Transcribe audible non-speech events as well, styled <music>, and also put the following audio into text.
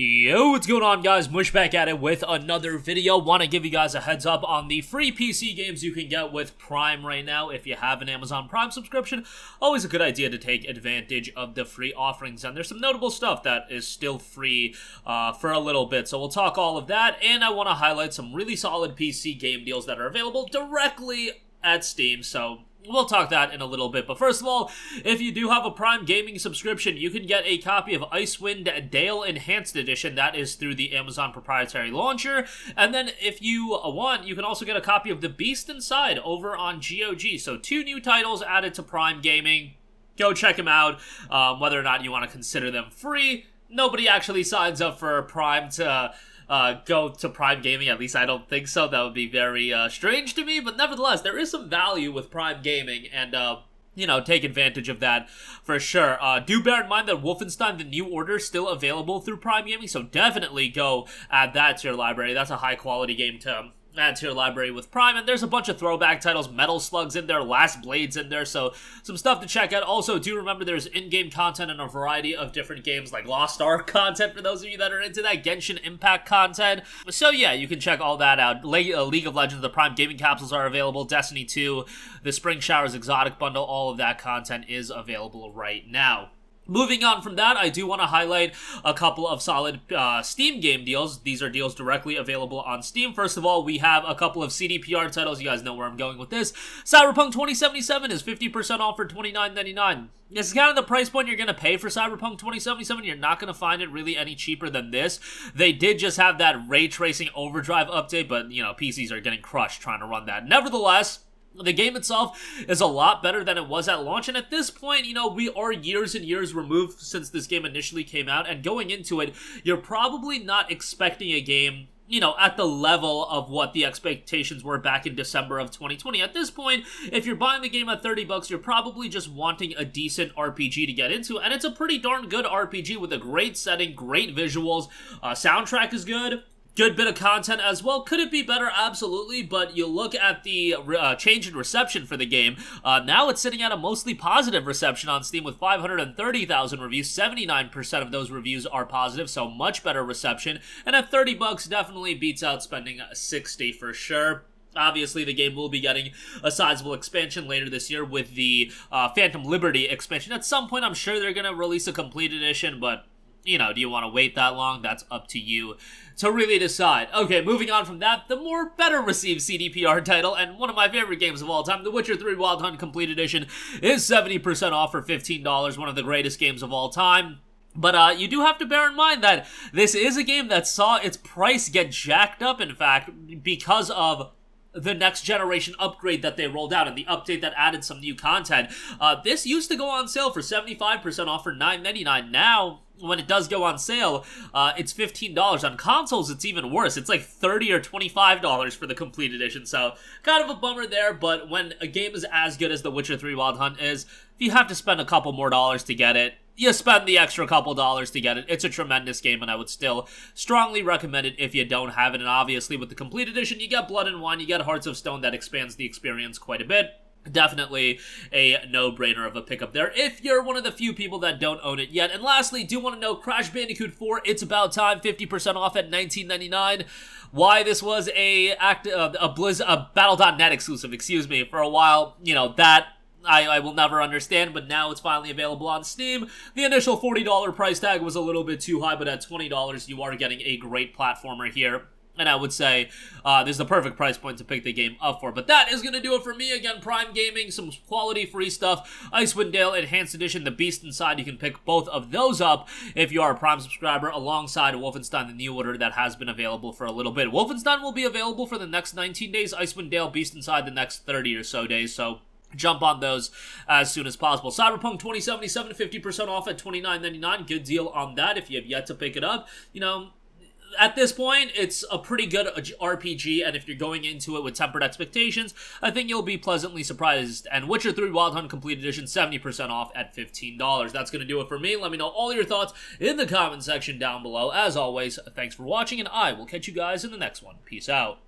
Yo, what's going on guys? Mush back at it with another video. Want to give you guys a heads up on the free PC games you can get with Prime right now if you have an Amazon Prime subscription. Always a good idea to take advantage of the free offerings and there's some notable stuff that is still free uh, for a little bit. So we'll talk all of that and I want to highlight some really solid PC game deals that are available directly at Steam. So We'll talk that in a little bit, but first of all, if you do have a Prime Gaming subscription, you can get a copy of Icewind Dale Enhanced Edition. That is through the Amazon proprietary launcher. And then if you want, you can also get a copy of The Beast Inside over on GOG. So two new titles added to Prime Gaming. Go check them out, um, whether or not you want to consider them free. Nobody actually signs up for Prime to uh, go to Prime Gaming. At least I don't think so. That would be very uh, strange to me. But nevertheless, there is some value with Prime Gaming, and uh, you know, take advantage of that for sure. Uh, do bear in mind that Wolfenstein The New Order is still available through Prime Gaming, so definitely go add that to your library. That's a high quality game to add to your library with Prime. And there's a bunch of throwback titles, Metal Slugs in there, Last Blades in there, so some stuff to check out. Also, do remember there's in-game content in a variety of different games, like Lost Ark <laughs> content for those of you that are into that, Genshin Impact content. So yeah, you can check all that out. Le uh, League of Legends, the Prime Gaming Capsules are available, Destiny 2, the Spring Showers Exotic Bundle, all of that content is available right now. Moving on from that, I do want to highlight a couple of solid uh, Steam game deals. These are deals directly available on Steam. First of all, we have a couple of CDPR titles. You guys know where I'm going with this. Cyberpunk 2077 is 50% off for $29.99. This is kind of the price point you're going to pay for Cyberpunk 2077. You're not going to find it really any cheaper than this. They did just have that ray tracing overdrive update, but, you know, PCs are getting crushed trying to run that. Nevertheless, the game itself is a lot better than it was at launch, and at this point, you know, we are years and years removed since this game initially came out, and going into it, you're probably not expecting a game you know, at the level of what the expectations were back in December of 2020. At this point, if you're buying the game at 30 bucks, you're probably just wanting a decent RPG to get into, and it's a pretty darn good RPG with a great setting, great visuals, uh, soundtrack is good, good bit of content as well. Could it be better? Absolutely. But you look at the uh, change in reception for the game. Uh, now it's sitting at a mostly positive reception on Steam with 530,000 reviews. 79% of those reviews are positive, so much better reception. And at 30 bucks, definitely beats out spending 60 for sure. Obviously, the game will be getting a sizable expansion later this year with the uh, Phantom Liberty expansion. At some point, I'm sure they're going to release a complete edition, but you know, do you want to wait that long? That's up to you to really decide. Okay, moving on from that, the more better received CDPR title, and one of my favorite games of all time, The Witcher 3 Wild Hunt Complete Edition, is 70% off for $15, one of the greatest games of all time. But uh, you do have to bear in mind that this is a game that saw its price get jacked up, in fact, because of the next generation upgrade that they rolled out and the update that added some new content. Uh, this used to go on sale for 75% off for $9.99. Now, when it does go on sale, uh, it's $15. On consoles, it's even worse. It's like 30 or $25 for the complete edition. So, kind of a bummer there, but when a game is as good as The Witcher 3 Wild Hunt is, if you have to spend a couple more dollars to get it, you spend the extra couple dollars to get it. It's a tremendous game, and I would still strongly recommend it if you don't have it. And obviously, with the complete edition, you get Blood and Wine, you get Hearts of Stone that expands the experience quite a bit definitely a no-brainer of a pickup there if you're one of the few people that don't own it yet. And lastly, do want to know Crash Bandicoot 4, it's about time, 50% off at 19.99. Why this was a act uh, a Blizz a Battle.net exclusive, excuse me, for a while, you know, that I, I, will never understand, but now it's finally available on Steam. The initial $40 price tag was a little bit too high, but at $20, you are getting a great platformer here. And I would say uh, this is the perfect price point to pick the game up for. But that is going to do it for me. Again, Prime Gaming, some quality free stuff. Icewind Dale Enhanced Edition, The Beast Inside. You can pick both of those up if you are a Prime subscriber alongside Wolfenstein The New Order that has been available for a little bit. Wolfenstein will be available for the next 19 days. Icewind Dale Beast Inside the next 30 or so days. So jump on those as soon as possible. Cyberpunk 2077, 50% off at $29.99. Good deal on that if you have yet to pick it up. You know, at this point, it's a pretty good uh, RPG, and if you're going into it with tempered expectations, I think you'll be pleasantly surprised. And Witcher 3 Wild Hunt Complete Edition, 70% off at $15. That's going to do it for me. Let me know all your thoughts in the comment section down below. As always, thanks for watching, and I will catch you guys in the next one. Peace out.